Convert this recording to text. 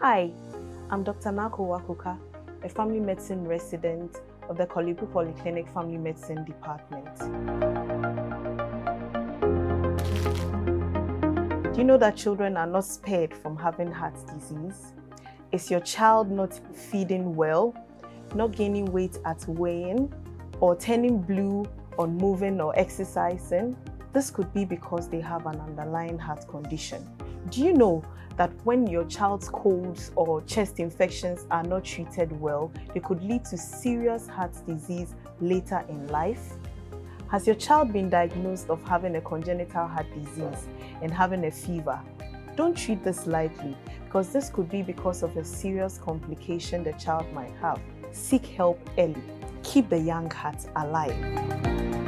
Hi, I'm Dr. Naa Koowa Coker, a family medicine resident of the Korle Bu Polyclinic Family Medicine Department. Do you know that children are not spared from having heart disease? Is your child not feeding well, not gaining weight at weighing, or turning blue on moving or exercising? This could be because they have an underlying heart condition. Do you know that when your child's colds or chest infections are not treated well, they could lead to serious heart disease later in life? Has your child been diagnosed of having a congenital heart disease and having a fever? Don't treat this lightly because this could be because of a serious complication the child might have. Seek help early. Keep the young heart alive.